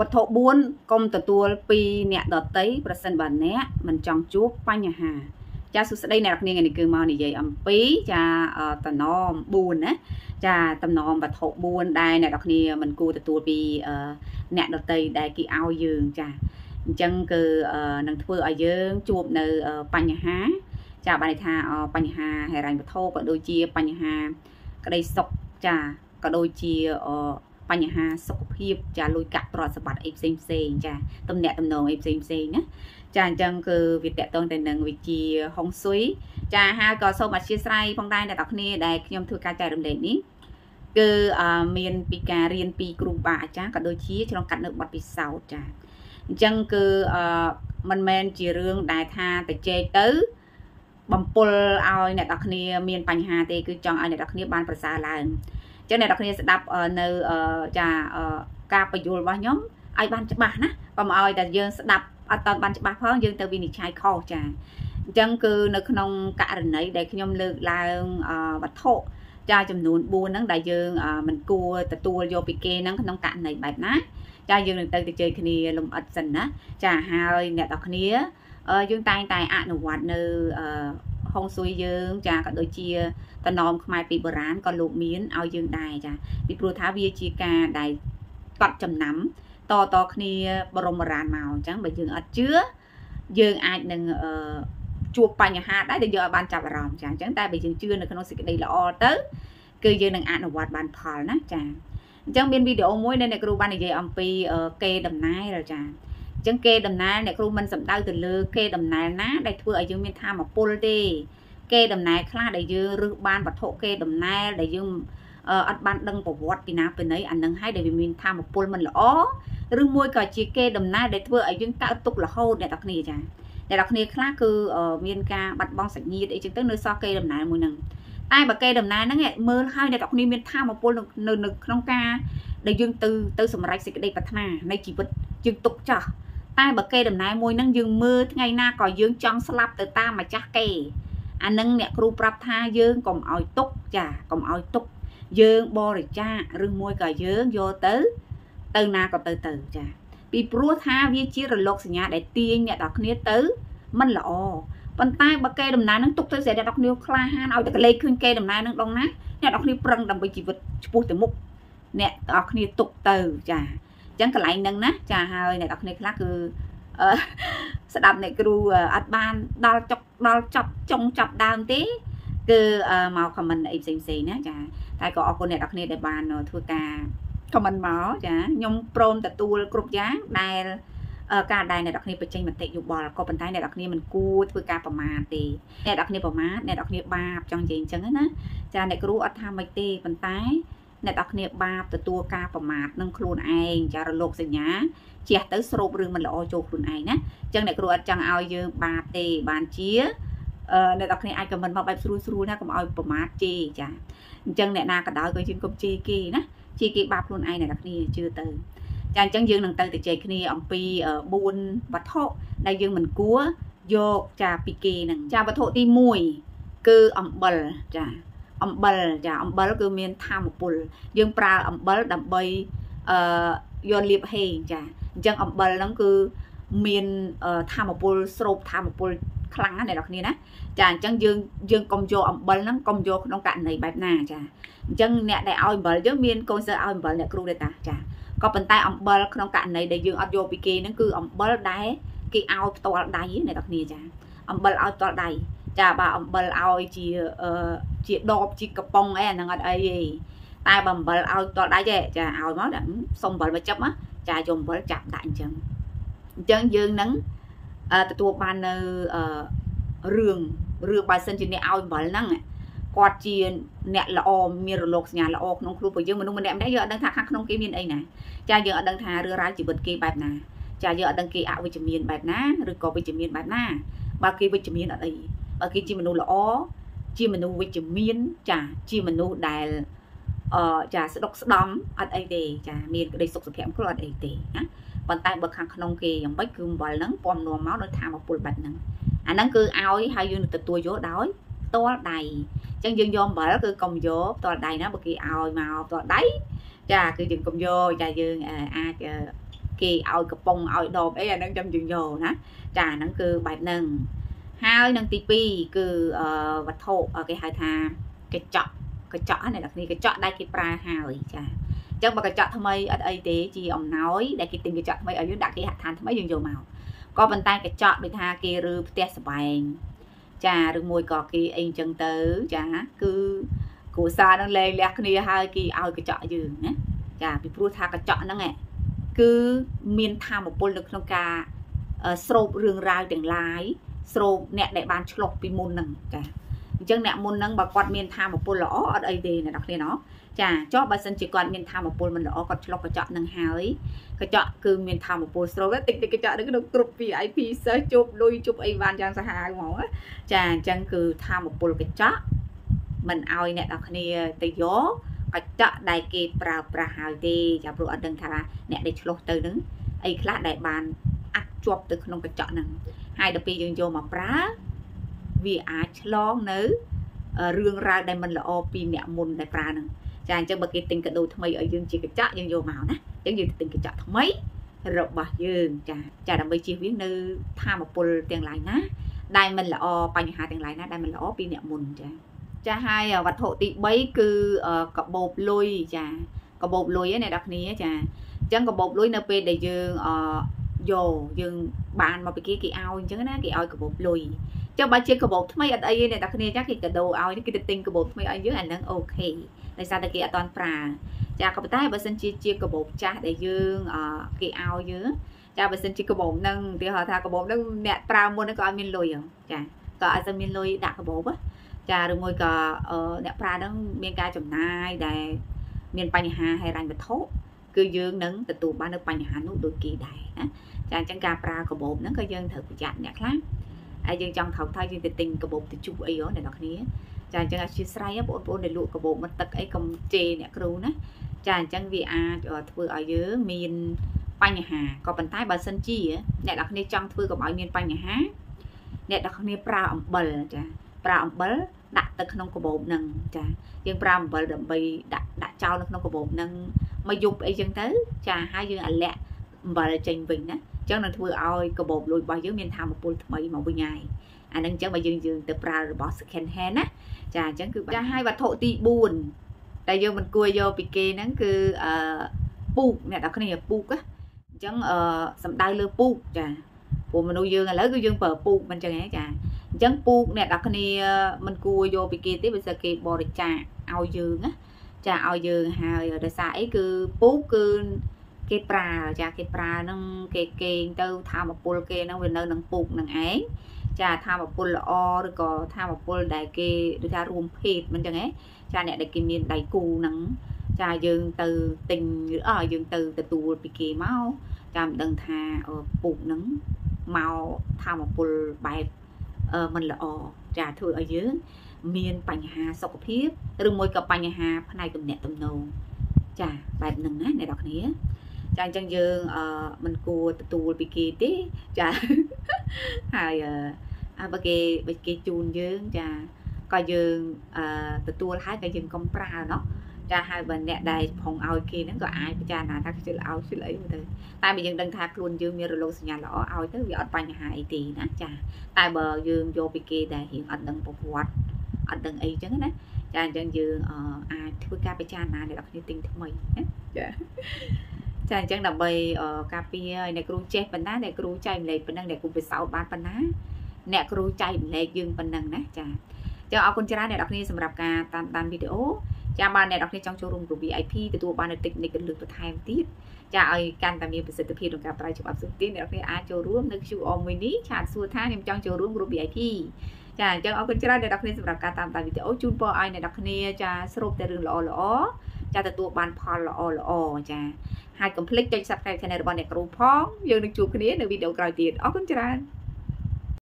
វត្ថុ4កុំទទួលពីអ្នកដតីប្រសិនបើអ្នកមិនចង់ជួបបញ្ហាចាសួស្តីអ្នកនាងនេះគឺមកនិយាយអំពីចាតំណម4ណាចាតំណមវត្ថុ4ដែលអ្នកនរគ្នាមិនគួរទទួលពីអ្នកដតីដែលគេឲ្យយើងចាអញ្ចឹងគឺនឹងធ្វើឲ្យយើងជួបនៅបញ្ហា ចាបានន័យថាបញ្ហាហិរញ្ញវត្ថុក៏ដូចជាបញ្ហាក្តីសុខចាក៏ដូចជា បញ្ហាសុខភាពចាលុយកាក់ទ្រព្យសម្បត្តិអីផ្សេងផ្សេងចាតំណាក់តំណងអីផ្សេងផ្សេងណាចាអញ្ចឹងគឺវាតកតងទៅនឹងវិជាហុងស៊ុយចាហើយក៏សូមអធិស្ឋានផងដែរអ្នកនរគ្នាដែលខ្ញុំធ្វើការចែករំលែកនេះគឺមានពីការរៀនពីគ្រូបាអាចារ្យក៏ដូចជាឆ្លងកាត់នៅបទពិសោធន៍ចាអញ្ចឹងគឺមិនមែនជារឿងដែលថាទៅជែកទៅបំពុលឲ្យអ្នកនរគ្នាមានបញ្ហាទេគឺចង់ឲ្យអ្នកនរគ្នាបានប្រសើរឡើងអញ្ចឹងអ្នកនរគ្នាស្ដាប់នៅចាការបញ្យល់របស់ខ្ញុំឲ្យបានច្បាស់ណាកុំឲ្យតែយើងស្ដាប់អត់តបានច្បាស់ផងយើងទៅវិនិច្ឆ័យខុសចាអញ្ចឹងគឺនៅក្នុងករណីដែលខ្ញុំលើកឡើងវត្ថុចាចំនួន4ហ្នឹងដែលយើងមិនគួរទទួលយកពីគេហ្នឹងក្នុងករណីបែបណាចាយើងនឹងទៅទៅជ័យគ្នាលំអិតសិនណាចាហើយអ្នកនរគ្នាយើងតែងតែអនុវត្តនៅ ហុងស៊ុយយើងចាក៏ដូចជាតំណមខ្មែរពីបុរាណក៏លោកមានឲ្យយើងដែរចាពីព្រោះថាវាជាការដែលកត់ចំណាំតតគ្នាបរមរានមកអញ្ចឹងបើយើងអត់ជឿយើងអាចនឹងអឺជួបបញ្ហាដែរដែលយើងឲ្យបានចាប់អារម្មណ៍ចាអញ្ចឹងតែបើយើងជឿនៅក្នុងសេចក្តីល្អទៅគឺយើងនឹងអនុវត្តបានផលណាចាអញ្ចឹងមានវីដេអូមួយដែលអ្នកគ្រូបាននិយាយអំពីគេដំណែលចា អញ្ចឹងគេដំណែលអ្នកគ្រូមិនសំដៅទៅលើគេដំណែលណាដែលធ្វើឲ្យយើងមានធម៌ពលទេគេដំណែលខ្លះដែលយើងរឹសបានវត្ថុគេដំណែលដែលយើងអត់បានដឹងប្រវត្តិពីណាពីណីអានឹងហើយដែលវាមានធម៌ពលមិនល្អឬមួយក៏ជាគេដំណើរដែលធ្វើឲ្យយើងកើតទុករហូតអ្នកទាំងគ្នាចាអ្នកទាំងគ្នាខ្លះគឺមានការបាត់បង់សញ្ញាអីចឹងទៅនៅសោះគេដំណើរមួយហ្នឹងតែបើគេដំណើរហ្នឹងមើលហើយអ្នកទាំងគ្នាមានធម៌ពលនៅនៅក្នុងការដែលយើងទៅទៅសម្រេចសេចក្តីប្រាថ្នានៃជីវិតយើងទុកចាស់ តែបើគេដំណើរមួយហ្នឹងយើងមើលថ្ងៃណាក៏យើងចង់ស្លាប់ទៅតាមម្ចាស់គេអានឹងអ្នកគ្រូប្រាប់ថាយើងកុំឲ្យទុកចាកុំឲ្យទុកយើងបរិច្ចាគឬមួយក៏យើងយកទៅ ទៅណាក៏ទៅទៅចាពីព្រោះថាវាជារលកសញ្ញាដែលទាញអ្នកនរគ្នាទៅมันល្អប៉ុន្តែបើគេដំណើរនឹងទុកទៅស្រីអ្នកនរគ្នាក្លាហានឲ្យតែកលេចឃើញគេដំណើរនឹងដងណាអ្នកនរគ្នាប្រឹងដើម្បីជីវិតឆ្ពោះទៅមុខអ្នកនរគ្នាទុកទៅចាអញ្ចឹងកន្លែងហ្នឹងណាចាហើយអ្នកនរគ្នាខ្លះគឺអឺស្ដាប់អ្នកគ្រូអត់បានដល់ចុកដល់ចប់ចុងចប់ដើមទេគឺមកខមមិនអីផ្សេងផ្សេងណាចាតែក៏អរគុណអ្នកនរគ្នាដែលបានធ្វើការខមមិនមកចាខ្ញុំព្រមទទួលគ្រប់យ៉ាងដែលការដែលអ្នកនរគ្នាបញ្ចេញមតិយោបល់ក៏ប៉ុន្តែអ្នកនរគ្នាមិនគួរធ្វើការប្រមាថទេអ្នកនរគ្នាប្រមាថអ្នកនរគ្នាបាបចង់និយាយអញ្ចឹងណាចាអ្នកគ្រូអត់ថាមិនទេប៉ុន្តែ អ្នកនរគ្នាបាបទទួលការប្រមាថនឹងខ្លួនឯងចារលោកសញ្ញាជះទៅស្រូបរឿងមិនល្អចូលខ្លួនឯងណាអញ្ចឹងអ្នកគ្រូអត់ចង់ឲ្យយើងបាបទេបានជាអ្នកនរគ្នាអាចខមមិនមកបែបស្រួលស្រួលណាកុំឲ្យប្រមាថជេរចាអញ្ចឹងអ្នកណាក៏ដោយក៏យើងកុំជេរគេណាជាគេបាបខ្លួនឯងអ្នកនរគ្នាជឿទៅចាអញ្ចឹងយើងនឹងទៅទៅជែកគ្នាអំពី4វត្ថុដែលយើងមិនគួរយកចាពីគេនឹងចាវត្ថុទី1គឺអំបិលចា អំបិលចាអំបិលគឺមានធមពលយើងប្រើអំបិលដើម្បីអឺយកលៀបហេងចាអញ្ចឹងអំបិលហ្នឹងគឺមានធមពលស្រូបធមពលខ្លាំងណាស់អ្នកនរគ្នាណាចាអញ្ចឹងយើងយើងកុំយកអំបិលហ្នឹងកុំយកក្នុងករណីបែបណាចាអញ្ចឹងអ្នកដែលឲ្យអំបិលយើងមានកូនសិស្សឲ្យអំបិលអ្នកគ្រូដែរតាចាក៏ប៉ុន្តែអំបិលក្នុងករណីដែលយើងអត់យកពីគេហ្នឹងគឺអំបិលដែលគេឲ្យផ្ទាល់ដៃអ្នកនរគ្នាចាអំបិលឲ្យផ្ទាល់ដៃ ចាបើអំបិលឲ្យជាអឺជាដបជាកំប៉ុងអីអាហ្នឹងអត់អីទេតែបើអំបិលឲ្យផ្ទាល់ដៃទេចាឲ្យមកដាក់សុំអំបិលមកចាប់ណាចាយកអំបិលចាប់ដាក់អញ្ចឹងអញ្ចឹងយើងនឹងទទួលបាននៅរឿងរឿងបើសិនជាអ្នកឲ្យអំបិលហ្នឹងគាត់ជាអ្នកល្អមានរលកសញ្ញាល្អក្នុងខ្លួនរបស់យើងមនុស្សម្នាក់ម្នាក់យើងអត់ដឹងថាខាងក្នុងគេមានអីណាចាយើងអត់ដឹងថារឿងរ៉ាវជីវិតគេបែបណាចាយើងអត់ដឹងគេអវិជ្ជមានបែបណាឬក៏វិជ្ជមានបែបណាបើគេវិជ្ជមានអត់អី បើគេជាមនុស្សល្អជាមនុស្សវិជ្ជមានចាជាមនុស្សដែលអឺចាស្ដុកស្ដំអត់អីទេចាមានក្តីសុខសុភមង្គលអត់អីទេណាប៉ុន្តែបើខាងក្នុងគេយ៉ាងម៉េចគឺអំបិលហ្នឹងពំនាំមកដោយថាមកពុលបែបហ្នឹងអាហ្នឹងគឺឲ្យហើយយើងនឹងទទួលយកដោយផ្ទាល់ដៃអញ្ចឹងយើងយកអំបិលគឺកុំយកផ្ទាល់ដៃណាបើគេឲ្យមកផ្ទាល់ដៃចាគឺយើងកុំយកចាយើងអាចគេឲ្យកំប៉ុងឲ្យដបអីអាហ្នឹងចាំយើងយកណាចាហ្នឹងគឺបែបហ្នឹង ហើយនឹងទី2គឺវត្ថុគេហៅថាកញ្ចក់កញ្ចក់ណាអ្នកគ្នាកញ្ចក់ដែលគេប្រើហើយចាអញ្ចឹងបើកញ្ចក់ថ្មីអត់អីទេជាអំណោយដែលគេទិញកញ្ចក់ថ្មីឲ្យយើងដាក់គេហដ្ឋានថ្មីយើងយកមកក៏ប៉ុន្តែកញ្ចក់ដូចថាគេរើផ្ទះសបែងចាឬមួយក៏គេអីអញ្ចឹងទៅចាគឺគ្រួសារនឹងលែងលះគ្នាហើយគេឲ្យកញ្ចក់យើងណាចាពីព្រោះថាកញ្ចក់ហ្នឹងគឺមានធម៌ពលនៅក្នុងការស្រូបរឿងរ៉ាវទាំងឡាយ ស្រូបអ្នកដែលបានឆ្លុះពីមុនហ្នឹងចាអញ្ចឹងអ្នកមុនហ្នឹងបើគាត់មានធម៌ពលល្អអត់អីទេអ្នកនរគ្នាណោះចាចុះបើសិនជាគាត់មានធម៌ពលមិនល្អគាត់ឆ្លុះកញ្ចក់នឹងហើយកញ្ចក់គឺមានធម៌ពលស្រូបតិចតិចកញ្ចក់នឹងក្នុងគ្រប់ VIP សិស្សជប់លុយជប់អីបានយ៉ាងសាហាវហ្មងចាអញ្ចឹងគឺធម៌ពលកញ្ចក់មិនឲ្យអ្នកនរគ្នាទៅយកកញ្ចក់ដែលគេប្រើប្រាស់ហើយទេចាព្រោះអត់ដឹងថាអ្នកដែលឆ្លោះទៅនឹងអីខ្លះដែលបានអាចជាប់ទៅក្នុងកញ្ចក់ហ្នឹង ហើយដល់ពេលយើងយកមកប្រើវាអាចឆ្លងនៅរឿងរ៉ាវដែលមិនល្អពីអ្នកមុនដែលប្រើហ្នឹងចាអញ្ចឹងបើគេទិញកាដូថ្មីឲ្យយើងជាកញ្ចក់យើងយកមកណាអញ្ចឹងយើងទិញកញ្ចក់ថ្មីរបស់យើងចាចាដើម្បីជៀសវាងនៅធម៌ពលទាំងឡាយណាដែលមិនល្អបញ្ហាទាំងឡាយណាដែលមិនល្អពីអ្នកមុនចាចាហើយវត្ថុទី3គឺកបោបលុយចាកបោបលុយណាអ្នកគ្នាចាអញ្ចឹងកបោបលុយនៅពេលដែលយើងអ យកយើងបានមកពីគេគេឲ្យអញ្ចឹងណាគេឲ្យកបោបលុយចុះបើជាកបោបថ្មីអត់អីទេអ្នកនរគ្នាចាគេកាដូឲ្យគេទៅទិញកបោបថ្មីឲ្យយើងអាហ្នឹងអូខេដោយសារតែគេអត់តន់ប្រើចាក៏ប៉ុន្តែបើសិនជាជាកបោបចាស់ដែលយើងគេឲ្យយើងចាបើសិនជាកបោបហ្នឹងគេហៅថាកបោបហ្នឹងអ្នកប្រើមុនហ្នឹងក៏អត់មានលុយចាក៏អត់ទៅមានលុយដាក់កបោបចាឬមួយក៏អ្នកប្រើហ្នឹងមានការចំណាយដែលមានបញ្ហាហិរញ្ញវត្ថុ គឺយើងនឹងទទួលបាននៅបញ្ហានោះដូចគេដែរណាចាអញ្ចឹងការប្រើកបោបហ្នឹងក៏យើងត្រូវប្រយ័ត្នអ្នកខ្លះហើយយើងចង់ថោកថយយើងទៅទិញកបោបទៅជុះអីហ៎អ្នកនរគ្នាចាអញ្ចឹងអធិស្ស្រ័យបងប្អូនដែលលក់កបោបមកទឹកអីកុំជេរអ្នកគ្រូណាចាអញ្ចឹងវាអាចធ្វើឲ្យយើងមានបញ្ហាក៏ប៉ុន្តែបើសិនជាអ្នកនរគ្នាចង់ធ្វើកុំឲ្យមានបញ្ហាអ្នកនរគ្នាប្រើអំបិលចាប្រើអំបិលដាក់ទៅក្នុងកាបូបហ្នឹងចាយើងប្រើអំបិលដើម្បីដាក់ដាក់ចោលនៅក្នុងកាបូបហ្នឹង មកយប់អីចឹងទៅចាហើយយើងអាលាក់អំបិលចេញវិញណាអញ្ចឹងនឹងធ្វើឲ្យកាបូបលួយរបស់យើងមានធម៌ពលថ្មីមកវិញហើយអានឹងអញ្ចឹងបើយើងយើងទៅប្រើរបស់ second hand ណាចាអញ្ចឹងគឺចាឲ្យវត្ថុទី4តែយើងមិនគួរយកពីគេហ្នឹងគឺអឺពូកអ្នកនរគ្នាពូកណាអញ្ចឹងអឺសំដៅលើពូកចាព្រោះមនុស្សយើងឥឡូវគឺយើងប្រើពូកមិនអញ្ចឹងហ៎ចាអញ្ចឹងពូកអ្នកនរគ្នាមិនគួរយកពីគេទេបើសិនគេបរិច្ចាគឲ្យយើងណា ចាឲ្យយើងហើយដោយសារអីគឺពូកគឺគេប្រើចាគេប្រើនឹងគេគេងទៅធម្មពលគេនឹងវានៅនឹងពូកនឹងឯងចាធម្មពលល្អឬក៏ធម្មពលដែលគេដូចថារួមភេទមិនចឹងហ៎ចាអ្នកដែលគេមានដៃគូនឹងចាយើងទៅទិញឬអើយើងទៅទទួលពីគេមកចាំដឹងថាពូកនឹងមកធម្មពលបែបមិនល្អចាធ្វើឲ្យយើង មានបញ្ហាសុខភាពឬមួយក៏បញ្ហាផ្នែកទំនាក់ទំនងចាបែបហ្នឹងណាអ្នកនរគ្នាចាអញ្ចឹងយើងអឺមិនគួរទទួលពីគេទេចាហើយអឺបើគេបើគេជូនយើងចាក៏យើងអឺទទួលហើយក៏យើងកុំប្រើเนาะចាហើយបើអ្នកដែលផងឲ្យគេហ្នឹងក៏អាចពិចារណាថាខ្ជិលឲ្យខ្ជិលអីទៅតែបើយើងដឹងថាខ្លួនយើងមានរលកសញ្ញាល្អឲ្យទៅវាអត់បញ្ហាអីទេណាចាតែបើយើងយកពីគេដែលរៀងអត់ដឹងប្រវត្តិ អត់ដឹងអីចឹងណាចាអញ្ចឹងយើងអាចធ្វើការពិចារណាអ្នកនរគ្នាទិញថ្មីណាចាចាអញ្ចឹងដើម្បីការពារឲ្យអ្នកគ្រូចេះប៉ុណ្ណាអ្នកគ្រូចែកម្លែកប៉ុណ្ណឹងអ្នកគ្រូពិសោធន៍បានប៉ុណ្ណាអ្នកគ្រូចែកម្លែកយើងប៉ុណ្ណឹងណាចាចាអរគុណច្រើនអ្នកនរគ្នាសម្រាប់ការតាមដានវីដេអូចាបានអ្នកនរគ្នាចង់ចូលរួមក្រុម VIP ទទួលបាននូវតិចនិចលើកបន្ថែមទៀតចាឲ្យកាន់តែមានប្រសិទ្ធភាពក្នុងការប្រើច្បាប់សុខទីអ្នកនរគ្នាអាចចូលរួមនៅ QR មួយនេះឆាតសួរថាខ្ញុំចង់ចូលរួមក្រុម VIP ចាអញ្ចឹងអរគុណច្រើនអ្នកនរគ្នាសម្រាប់ការតាមដានវីដេអូជូនពរឲ្យអ្នកនរគ្នាចាស្រូបតែរឿងល្អល្អចាទទួលបានផលល្អល្អចាហើយកុំភ្លេចចុច Subscribe Channel របស់អ្នកគ្រូផងយើងនឹងជួបគ្នានៅវីដេអូក្រោយទៀតអរគុណច្រើន